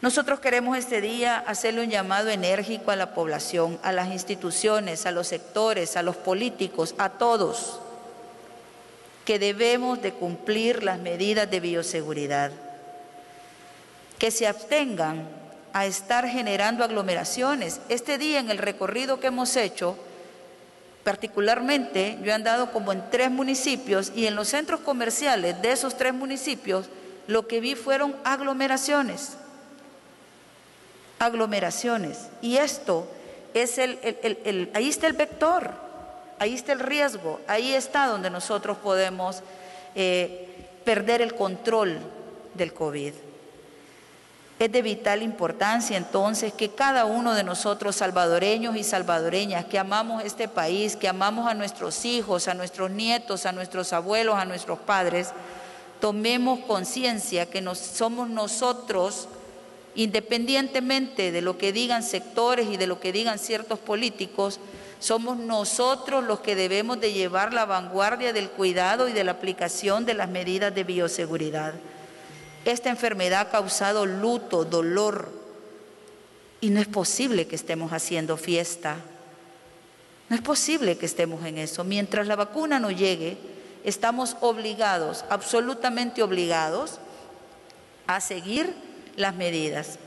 Nosotros queremos este día hacerle un llamado enérgico a la población, a las instituciones, a los sectores, a los políticos, a todos, que debemos de cumplir las medidas de bioseguridad, que se abstengan a estar generando aglomeraciones. Este día en el recorrido que hemos hecho, particularmente yo he andado como en tres municipios y en los centros comerciales de esos tres municipios lo que vi fueron aglomeraciones aglomeraciones. Y esto es el, el, ahí está el vector, ahí está el riesgo, ahí está donde nosotros podemos eh, perder el control del COVID. Es de vital importancia entonces que cada uno de nosotros, salvadoreños y salvadoreñas, que amamos este país, que amamos a nuestros hijos, a nuestros nietos, a nuestros abuelos, a nuestros padres, tomemos conciencia que nos, somos nosotros Independientemente de lo que digan sectores y de lo que digan ciertos políticos, somos nosotros los que debemos de llevar la vanguardia del cuidado y de la aplicación de las medidas de bioseguridad. Esta enfermedad ha causado luto, dolor, y no es posible que estemos haciendo fiesta. No es posible que estemos en eso. Mientras la vacuna no llegue, estamos obligados, absolutamente obligados, a seguir las medidas.